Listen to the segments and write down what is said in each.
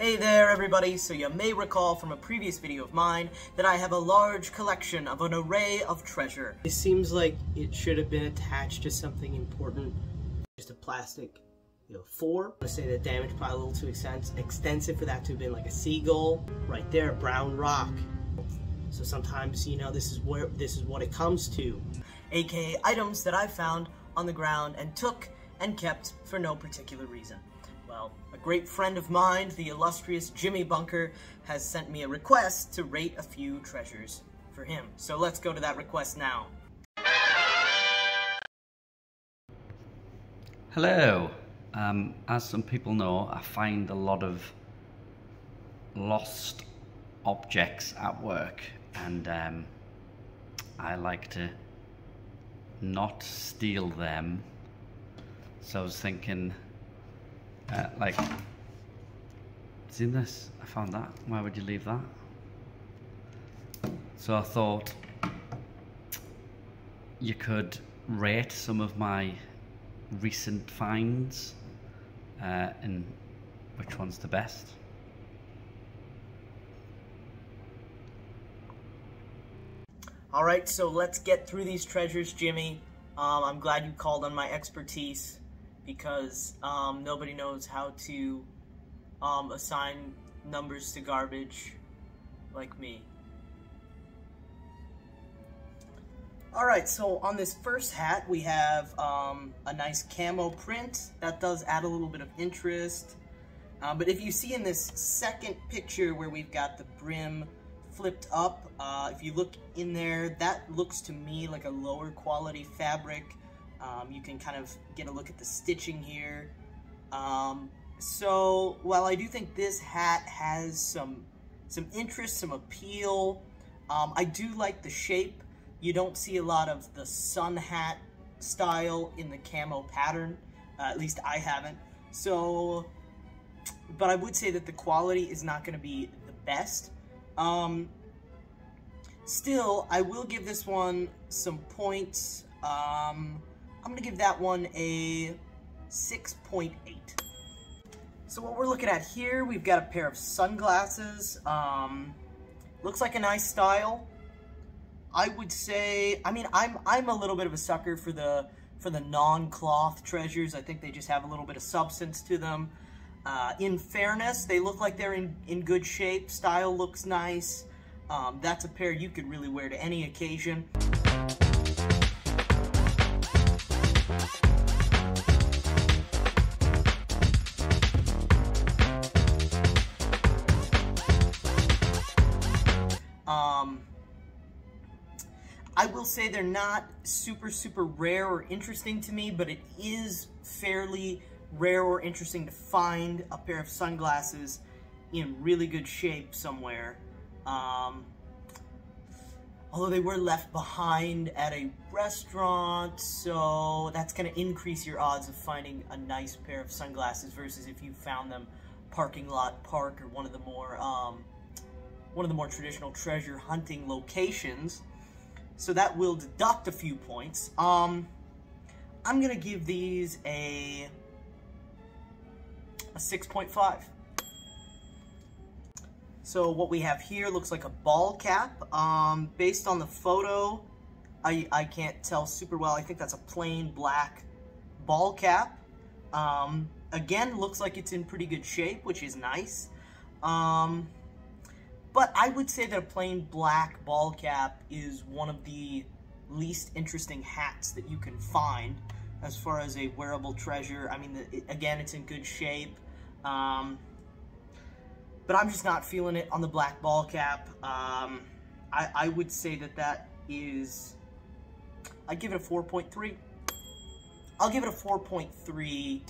Hey there everybody, so you may recall from a previous video of mine that I have a large collection of an array of treasure. It seems like it should have been attached to something important. Just a plastic, you know, four. I say the damage probably a little too extensive for that to have been like a seagull. Right there, brown rock. So sometimes, you know, this is where this is what it comes to. AKA items that I found on the ground and took and kept for no particular reason. Well, a great friend of mine, the illustrious Jimmy Bunker, has sent me a request to rate a few treasures for him. So let's go to that request now. Hello. Um, as some people know, I find a lot of lost objects at work and um, I like to not steal them. So I was thinking uh, like, seen this? I found that. Why would you leave that? So I thought you could rate some of my recent finds uh, and which one's the best. All right, so let's get through these treasures, Jimmy. Um, I'm glad you called on my expertise because um, nobody knows how to um, assign numbers to garbage like me. Alright, so on this first hat we have um, a nice camo print. That does add a little bit of interest. Uh, but if you see in this second picture where we've got the brim flipped up, uh, if you look in there, that looks to me like a lower quality fabric. Um, you can kind of get a look at the stitching here. Um, so while I do think this hat has some some interest, some appeal, um, I do like the shape. You don't see a lot of the sun hat style in the camo pattern. Uh, at least I haven't. So, but I would say that the quality is not going to be the best. Um, still, I will give this one some points. Um, I'm gonna give that one a 6.8. So what we're looking at here, we've got a pair of sunglasses. Um, looks like a nice style. I would say, I mean, I'm I'm a little bit of a sucker for the for the non-cloth treasures. I think they just have a little bit of substance to them. Uh, in fairness, they look like they're in, in good shape. Style looks nice. Um, that's a pair you could really wear to any occasion. Um, I will say they're not super, super rare or interesting to me, but it is fairly rare or interesting to find a pair of sunglasses in really good shape somewhere. Um, although they were left behind at a restaurant, so that's going to increase your odds of finding a nice pair of sunglasses versus if you found them parking lot park or one of the more um, one of the more traditional treasure hunting locations. So that will deduct a few points. Um, I'm gonna give these a a 6.5. So what we have here looks like a ball cap. Um, based on the photo, I, I can't tell super well. I think that's a plain black ball cap. Um, again, looks like it's in pretty good shape, which is nice. Um, but I would say that a plain black ball cap is one of the least interesting hats that you can find as far as a wearable treasure. I mean, it, again, it's in good shape. Um, but I'm just not feeling it on the black ball cap. Um, I, I would say that that is, I give it a 4.3. I'll give it a 4.34.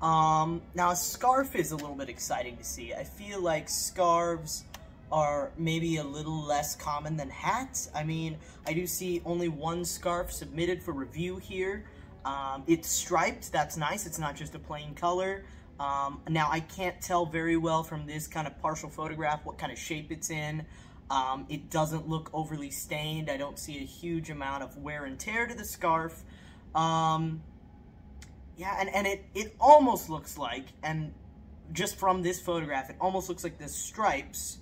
Um, now, a scarf is a little bit exciting to see. I feel like scarves are maybe a little less common than hats. I mean, I do see only one scarf submitted for review here. Um, it's striped, that's nice. It's not just a plain color. Um, now, I can't tell very well from this kind of partial photograph what kind of shape it's in. Um, it doesn't look overly stained. I don't see a huge amount of wear and tear to the scarf. Um, Yeah, and, and it, it almost looks like, and just from this photograph, it almost looks like the stripes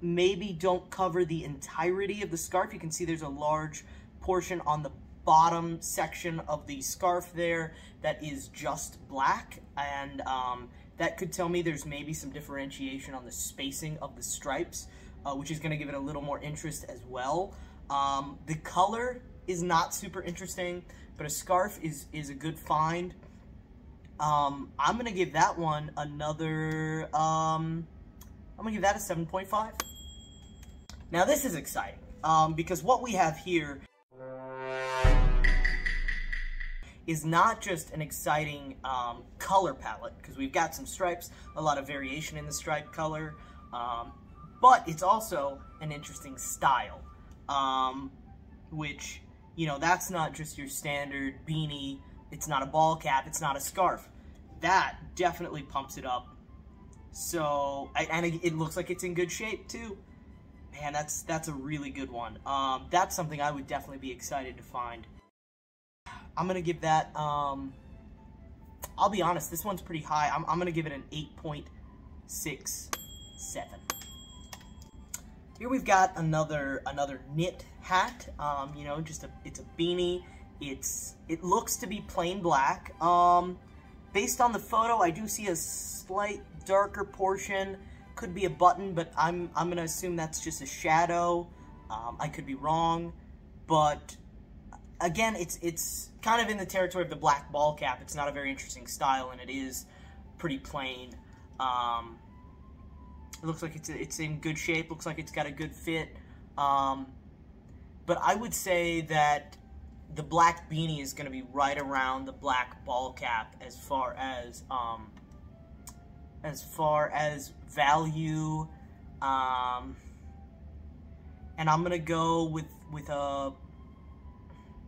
maybe don't cover the entirety of the scarf. You can see there's a large portion on the bottom section of the scarf there that is just black, and um, that could tell me there's maybe some differentiation on the spacing of the stripes, uh, which is going to give it a little more interest as well. Um, the color is not super interesting, but a scarf is, is a good find. Um, I'm going to give that one another, um, I'm going to give that a 7.5. Now this is exciting, um, because what we have here is not just an exciting um, color palette, because we've got some stripes, a lot of variation in the stripe color, um, but it's also an interesting style, um, which, you know, that's not just your standard beanie, it's not a ball cap, it's not a scarf. That definitely pumps it up. So, and it looks like it's in good shape too. Man, that's that's a really good one. Um, that's something I would definitely be excited to find. I'm gonna give that. Um, I'll be honest, this one's pretty high. I'm, I'm gonna give it an 8.67. Here we've got another another knit hat. Um, you know, just a it's a beanie. It's it looks to be plain black. Um, based on the photo, I do see a slight darker portion could be a button, but I'm, I'm going to assume that's just a shadow. Um, I could be wrong, but again, it's, it's kind of in the territory of the black ball cap. It's not a very interesting style, and it is pretty plain. Um, it looks like it's, it's in good shape. Looks like it's got a good fit. Um, but I would say that the black beanie is going to be right around the black ball cap as far as um, as far as value. Um, and I'm gonna go with with a,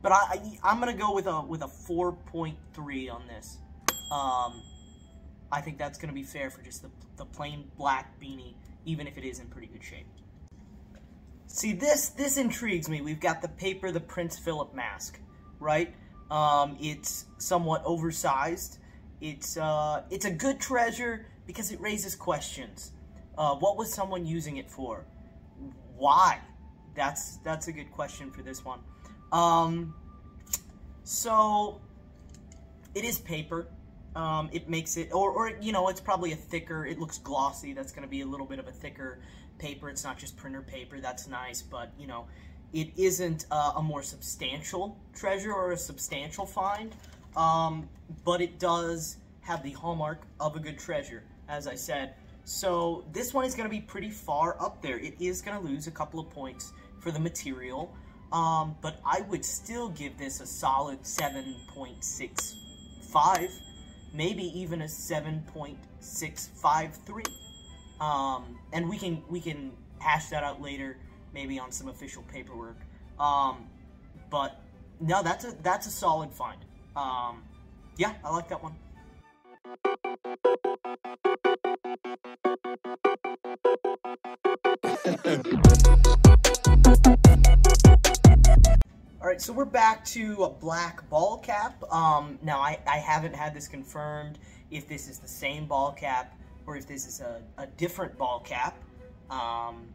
but I I'm gonna go with a with a 4.3 on this. Um, I think that's gonna be fair for just the the plain black beanie, even if it is in pretty good shape. See this this intrigues me. We've got the paper, the Prince Philip mask, right? Um, it's somewhat oversized. It's uh, it's a good treasure because it raises questions. Uh, what was someone using it for? Why? That's that's a good question for this one. Um, so it is paper. Um, it makes it, or, or, you know, it's probably a thicker, it looks glossy. That's going to be a little bit of a thicker paper. It's not just printer paper. That's nice, but, you know, it isn't uh, a more substantial treasure or a substantial find, um, but it does have the hallmark of a good treasure as I said. So this one is going to be pretty far up there. It is going to lose a couple of points for the material, um, but I would still give this a solid 7.65, maybe even a 7.653. Um, and we can we can hash that out later, maybe on some official paperwork. Um, but no, that's a that's a solid find. Um, yeah, I like that one. So we're back to a black ball cap. Um, now, I, I haven't had this confirmed if this is the same ball cap or if this is a, a different ball cap. Um,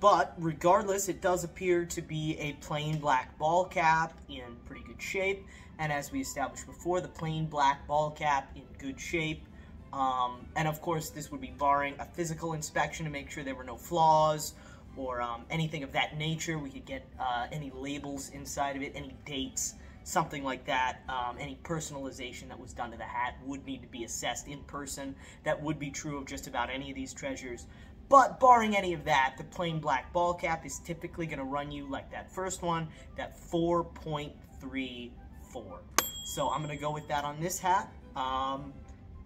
but regardless, it does appear to be a plain black ball cap in pretty good shape. And as we established before, the plain black ball cap in good shape. Um, and of course, this would be barring a physical inspection to make sure there were no flaws or um, anything of that nature. We could get uh, any labels inside of it, any dates, something like that. Um, any personalization that was done to the hat would need to be assessed in person. That would be true of just about any of these treasures. But barring any of that, the plain black ball cap is typically going to run you like that first one, that 4.34. So I'm going to go with that on this hat. Um,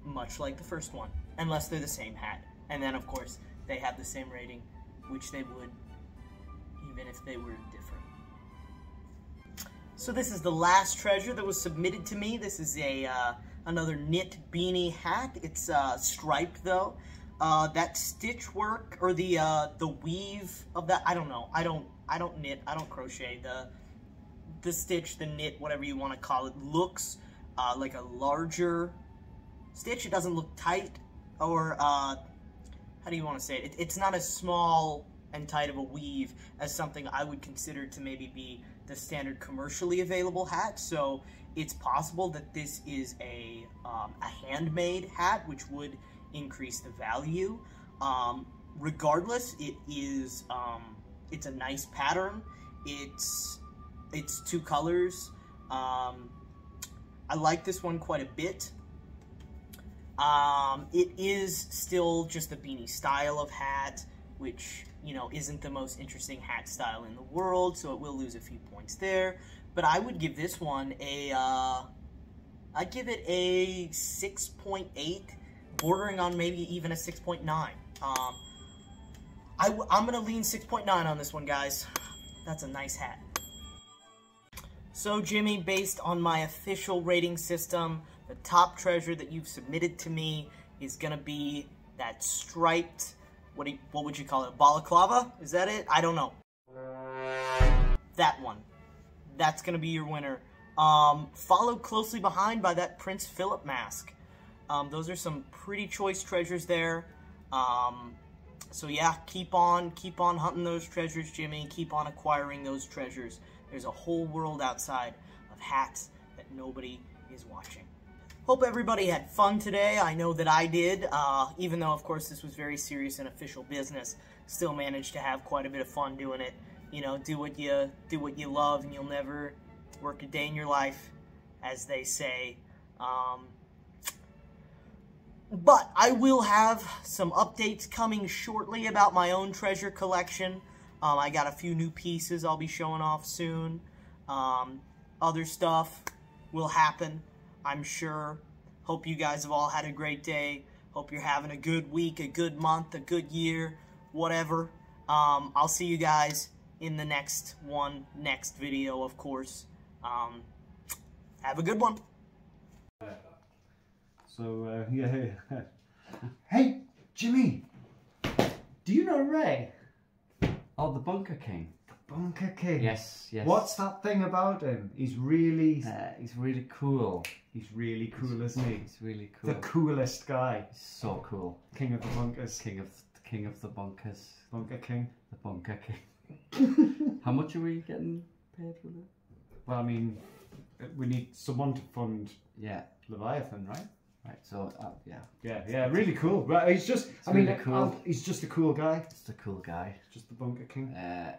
much like the first one, unless they're the same hat. And then, of course, they have the same rating, which they would even if they were different. So this is the last treasure that was submitted to me. This is a uh, another knit beanie hat. It's uh, striped though. Uh, that stitch work or the uh, the weave of that, I don't know. I don't I don't knit. I don't crochet. The the stitch, the knit, whatever you want to call it, looks uh, like a larger stitch. It doesn't look tight, or uh, how do you want to say it? it? It's not as small and tight of a weave as something I would consider to maybe be the standard commercially available hat. So it's possible that this is a, um, a handmade hat, which would increase the value. Um, regardless, it is um, it's a nice pattern. It's it's two colors. Um, I like this one quite a bit. Um, it is still just a beanie style of hat, which, you know, isn't the most interesting hat style in the world, so it will lose a few points there. But I would give this one a, uh, I'd give it a 6.8, bordering on maybe even a 6.9. Um, I, I'm going to lean 6.9 on this one, guys. That's a nice hat. So, Jimmy, based on my official rating system, the top treasure that you've submitted to me is going to be that striped, what, you, what would you call it, balaclava? Is that it? I don't know. That one. That's going to be your winner. Um, followed closely behind by that Prince Philip mask. Um, those are some pretty choice treasures there. Um, so yeah, keep on, keep on hunting those treasures, Jimmy. Keep on acquiring those treasures. There's a whole world outside of hats that nobody is watching. Hope everybody had fun today. I know that I did, uh, even though, of course, this was very serious and official business. Still managed to have quite a bit of fun doing it. You know, do what you do what you love, and you'll never work a day in your life, as they say. Um, but I will have some updates coming shortly about my own treasure collection. Um, I got a few new pieces I'll be showing off soon. Um, other stuff will happen, I'm sure. Hope you guys have all had a great day. Hope you're having a good week, a good month, a good year, whatever. Um, I'll see you guys in the next one, next video, of course. Um, have a good one. So, uh, yeah. hey, Jimmy! Do you know Ray? Oh, the Bunker King. The Bunker King. Yes, yes. What's that thing about him? He's really, Uh, he's really cool. he's really cool, isn't he? He's really cool. The coolest guy. He's so cool. King of the bunkers. King of king of the bunkers. Bunker King. The Bunker King. How much are we getting paid for that? Well, I mean, we need someone to fund Yeah. Leviathan, right? Right. So uh, yeah, Yeah, yeah, really cool. Right, he's just, I really mean, cool. He's just a cool guy. just a cool guy. Just the Bunker King. Uh,